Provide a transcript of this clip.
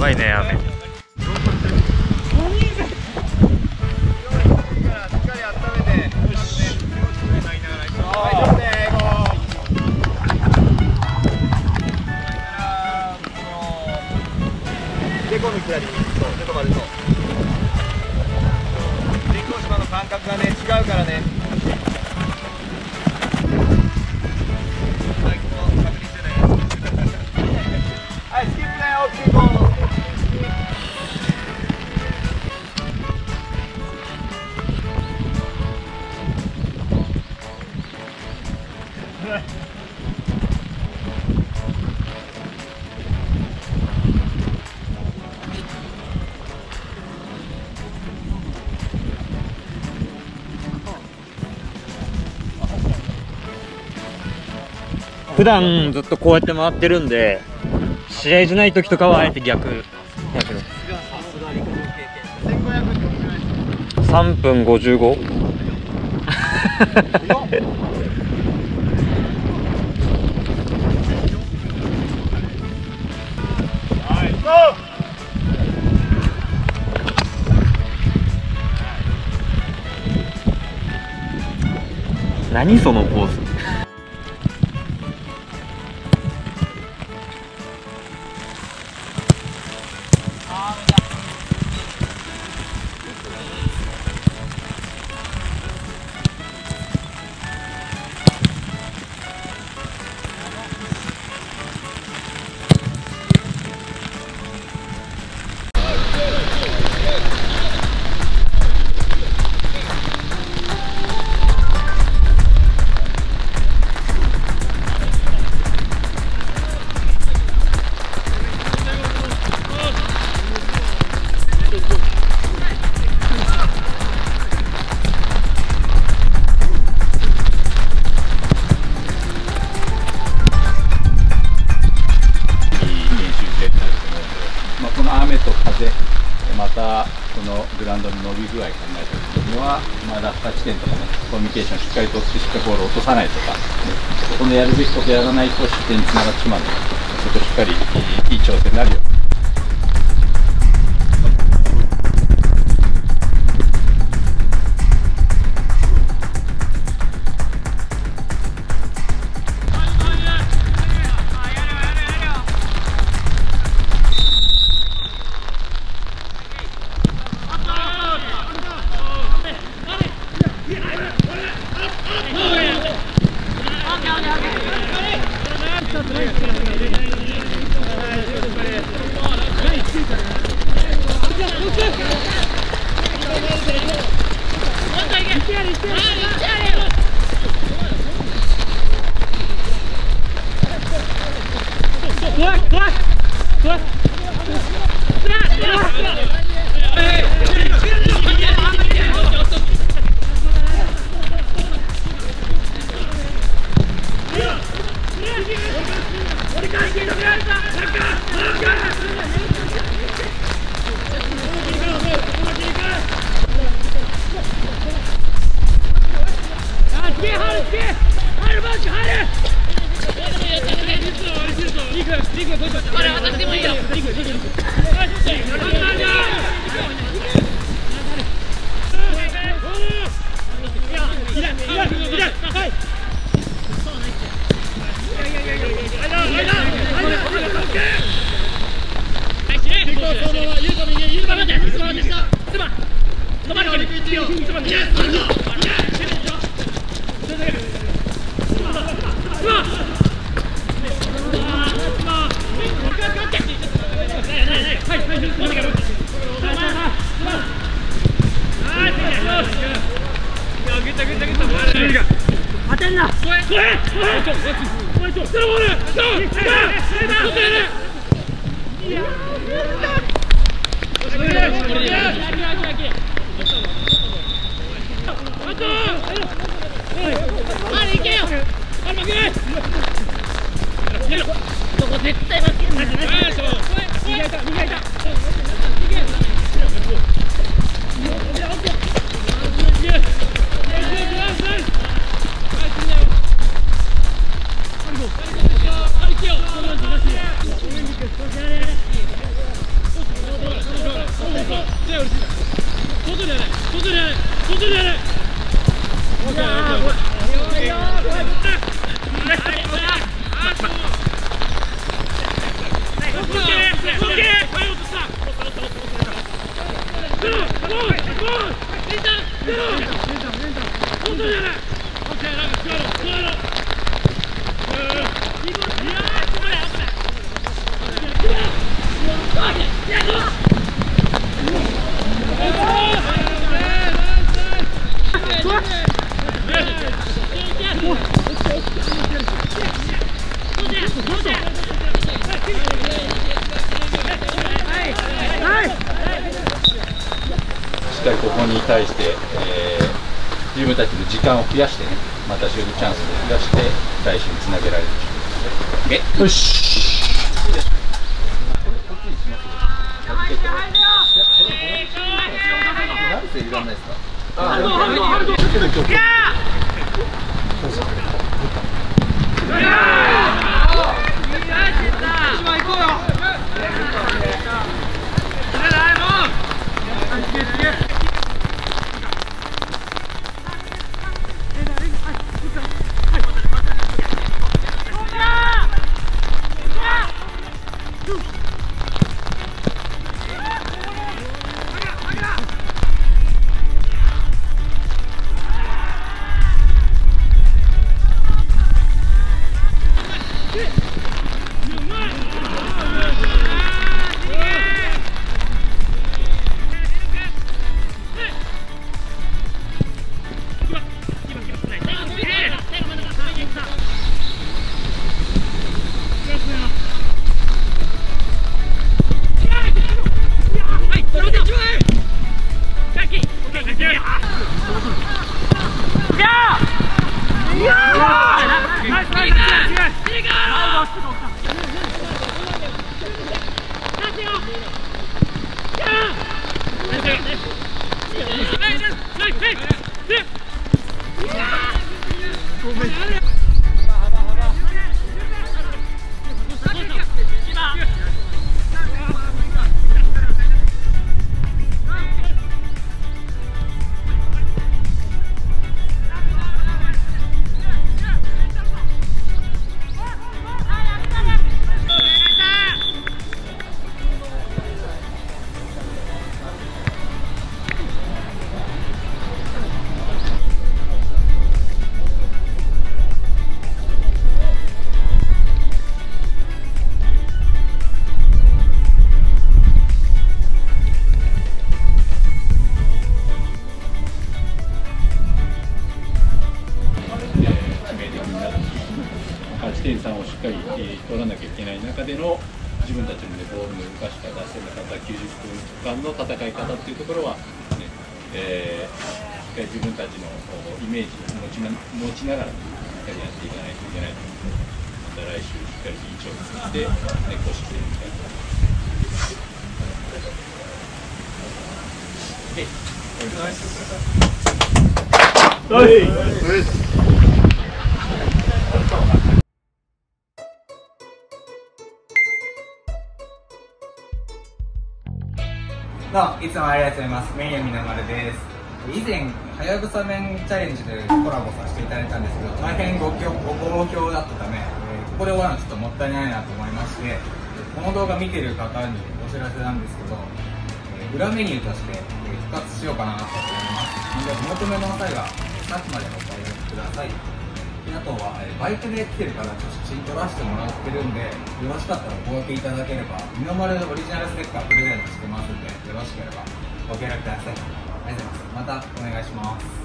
ばいね雨普段ずっとこうやって回ってるんで試合じゃない時とかはあえて逆やけど3分 55? 何そのポーズと風またこのグラウンドの伸び具合考えた時には、まあ、落下地点とかねコミュニケーションしっかりとってしっかりボールを落とさないとか、ね、そこのやるべきことやらないと失点につながってしまうのでそこしっかりいい調整になるよ Forte, forte! Forte! 絶対負けんなないしっかりここに対して、えー自分たちの時間を増やしてね、またシュートチャンスを増やして、来週につなげられるでしょうよし。いいですこっちにしますよ入って入ってよ何せいらないですか Quick, quick! 1点3をしっかり、え取らなきゃいけない中での自分たちの、ね、ボールの動かし方、かった、90分間の戦い方というところは、ねえー、しっかり自分たちのイメージを持ちな持ちながら、しっかりやっていかないといけないと思うので、また来週、しっかりいいを負して、ね、公式で見たいと思います。Nice. Nice. どういつもありがとうございます。メイヤミナマルです。以前、はやぶさ麺チャレンジでコラボさせていただいたんですけど、大変ごきょご好評だったため、えここで終わるのちょっともったいないなと思いまして、この動画見てる方にお知らせなんですけど、え裏メニューとして、え復活しようかなと思います。ので、お求めの際は、さっきまでお買い上げください。あとは、えバイクで来てる方と写真撮らせてもらってるんで、よろしかったらお分けいただければ、二の丸のオリジナルステッカープレゼントしてますんで、よろしければご協力ください。ありがとうございます。またお願いします。